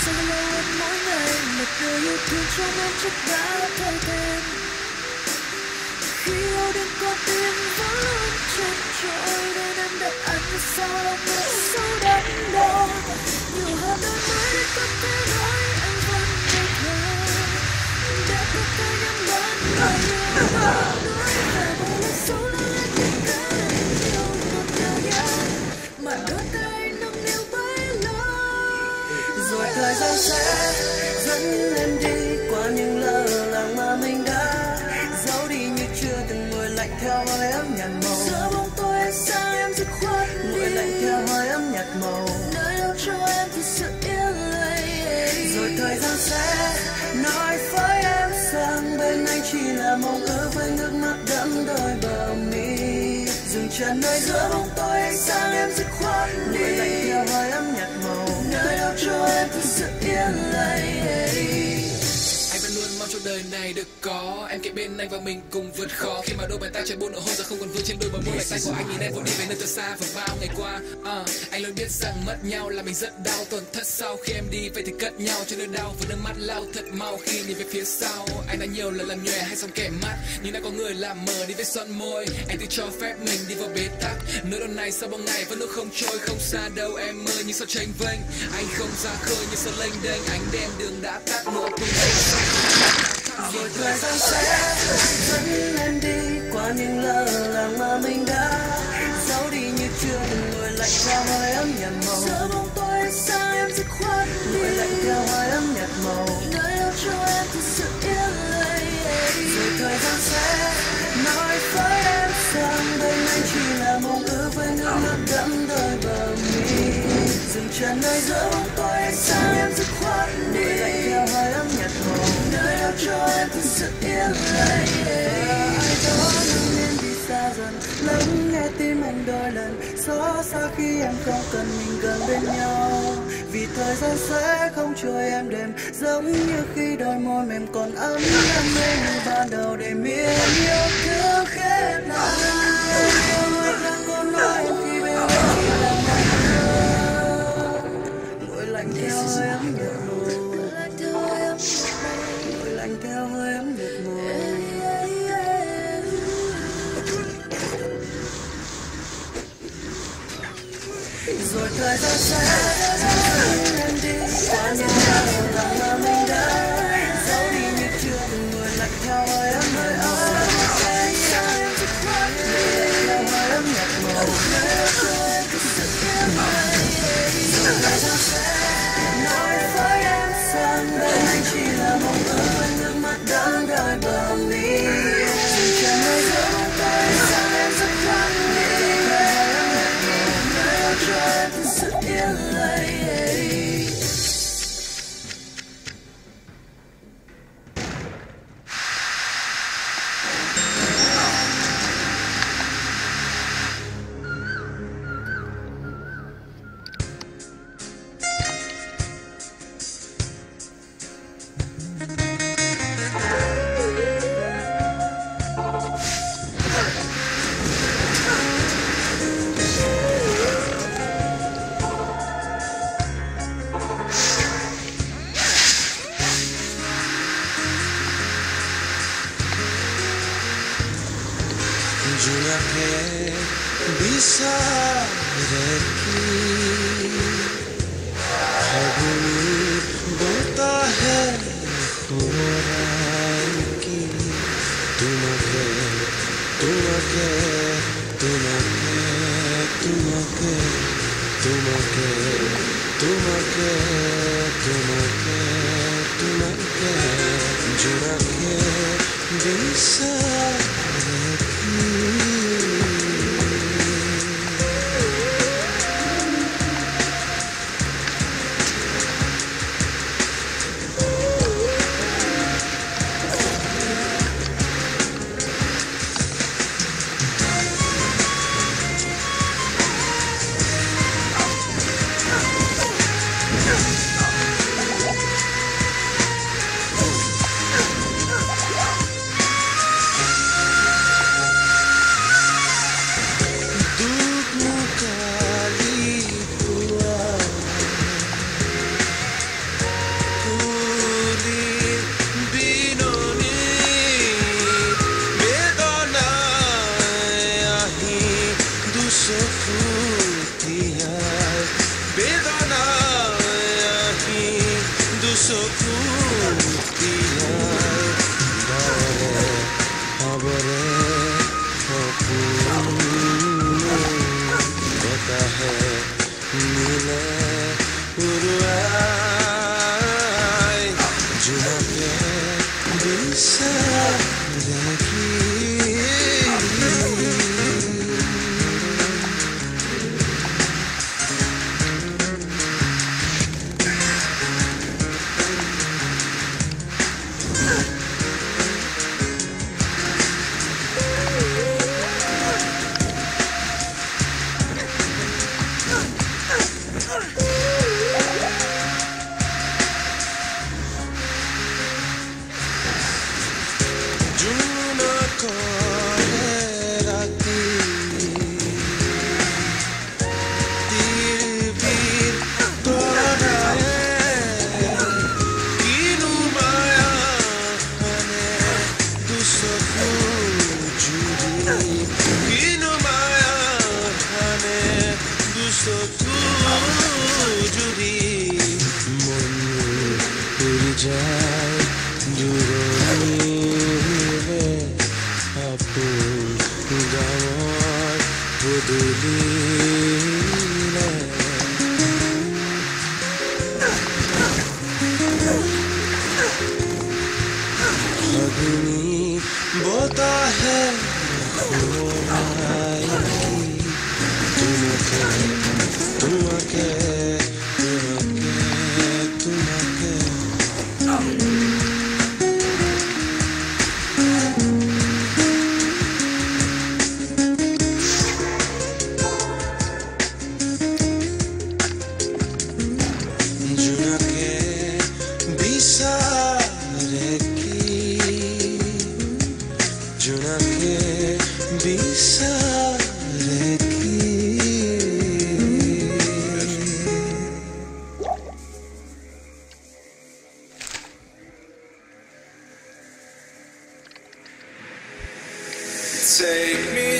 Sao lâu em mỗi ngày Một người yêu thương trong em chắc đã thay tên Khi yêu đến con tim vẫn luôn chật trội Nên em đợi anh sao lòng em sâu đắm đó. Nhiều hơn đôi mới để có thể nói anh vẫn ngây thơ Để có thể nhắm mắt và yêu sẽ dẫn em đi qua những lỡ làng mà mình đã giấu đi như chưa từng nguội lạnh theo hơi ấm nhạt màu. Giờ bóng tối ánh sáng em dứt khoát nguội lạnh theo hơi ấm nhạt màu. Nơi đâu cho em thật sự yên lặng rồi thời gian sẽ nói với em rằng bên anh chỉ là mong ước với nước mắt đẫm đôi bờ mi dừng chân nơi giữa bóng tối ánh sáng em dứt realize đời này được có. Em kể bên anh và mình cùng vượt khó. Khi mà đôi bàn tay trái buông ở hôn giờ không còn vương trên đôi bờ môi lạnh tay của anh nhìn em vội đi về nơi từ xa và bao ngày qua. Uh, anh luôn biết rằng mất nhau là mình rất đau tổn thất sau khi em đi vậy thì cất nhau cho nỗi đau. Và nước mắt lau thật mau khi nhìn về phía sau. Anh đã nhiều lần làm nhòe hay xong kẻ mắt nhưng đã có người làm mờ đi với son môi. Anh tự cho phép mình đi vào bế tắc. Nỗi đau này sau bao ngày vẫn nước không trôi không xa đâu em ơi. Nhưng sao tranh vênh anh không ra khơi nhưng sao lênh đênh. Ánh đèn đường đã tắt nỗi cùng rồi thời gian sẽ dẫn em đi qua những lỡ làng mà mình đã giấu đi như chưa từng nguội lạnh theo hơi ấm nhạt màu. Giờ bóng tối sáng em dứt khoát nguội lạnh theo hơi ấm nhạt màu. Nơi đâu cho em thật sự yên lặng rồi thời gian sẽ nói với em rằng bên anh chỉ là mong ước với nước mắt đẫm đôi bờ mi dừng chân nơi giữa bóng Nơi đâu cho em thật sự yên lặng ai đó nâng lên đi xa dần lắng nghe tim anh đôi lần xót xa khi em không cần mình gần bên nhau vì thời gian sẽ không trôi em đêm giống như khi đôi môi mềm còn ấm đam mê như ban đầu để miên yêu thương khép lại yêu anh đang có nói khi bên anh chỉ là mong mơ nguội lạnh theo hơi ấm theo em một mùa. Rồi thời gian sẽ dẫn em đi. Xa nhà và mơ mình you. जुल्फे है की खबूल बोलता है खुरान की। तुमके तुमके तुमके तुमके तुमके तुमके तुमके तुमके जुड़के बिसारे যদি মন যায় দূরে আপন গাওয়ার বদলি Take me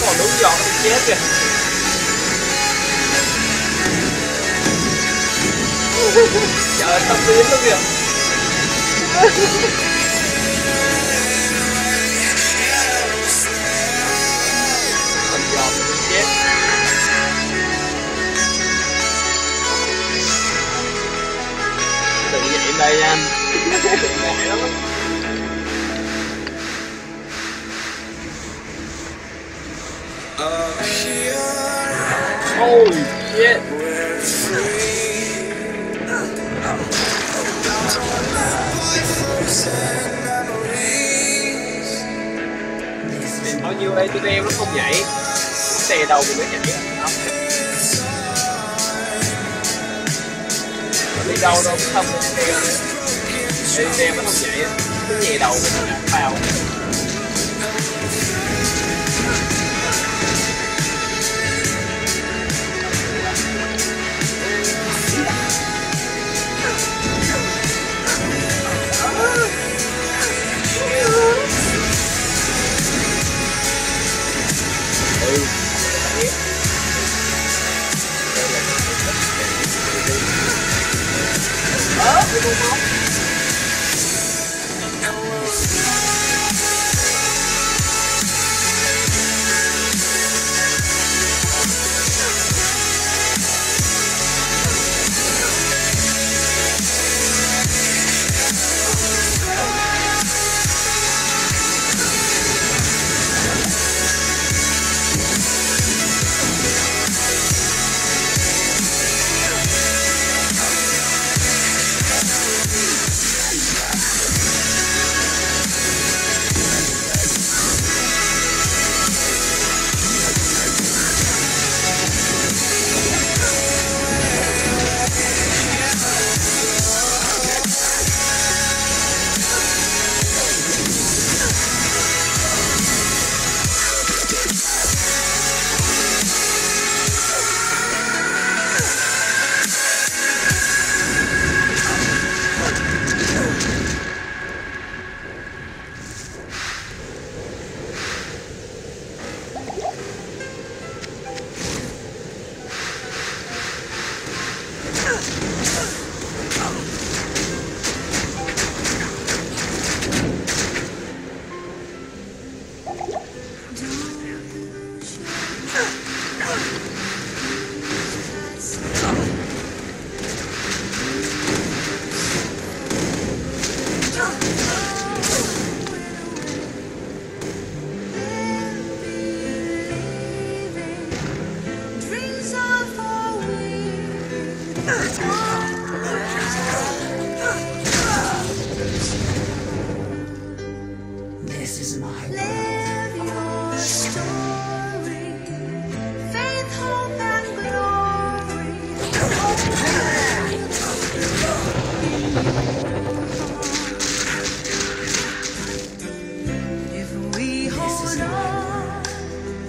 còn đúng giòn nó bị chết kìa. Trời tâm biến luôn kìa. Lắm Holy shit bao nhiêu đây tụi em nó không nhảy Tè đầu thì mới nhảy đó. Đi đâu đâu cũng không đi xe Đi đeo nó á Cứ đầu mình bao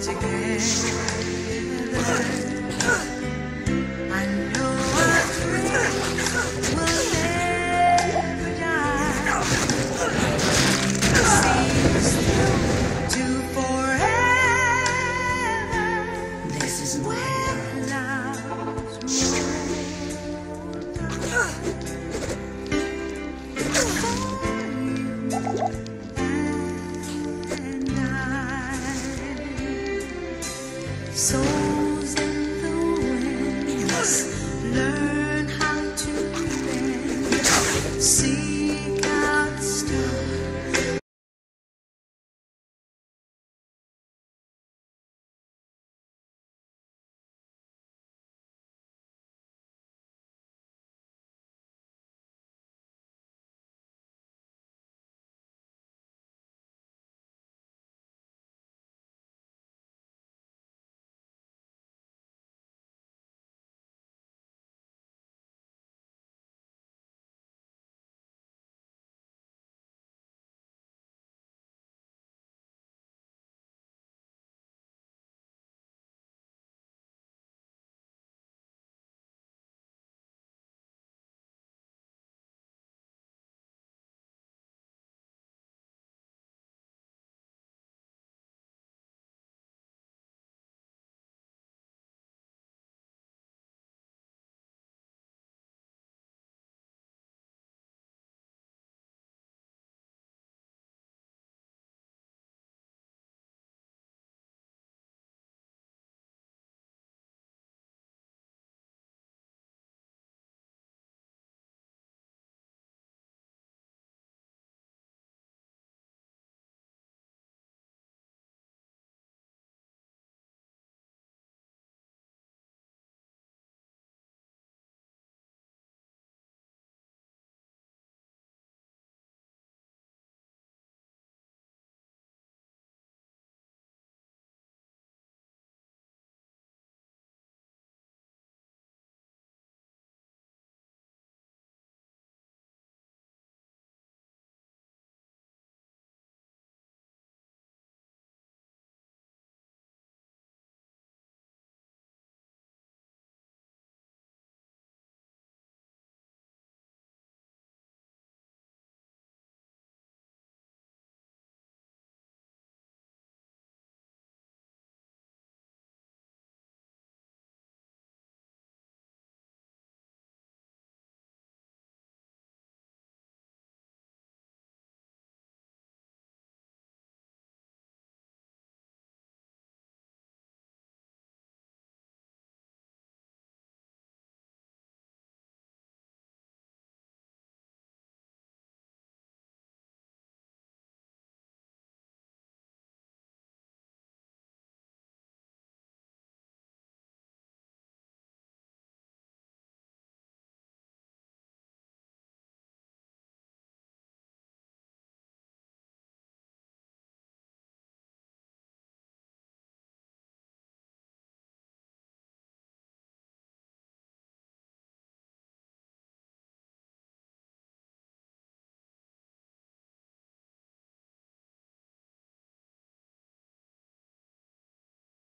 together, So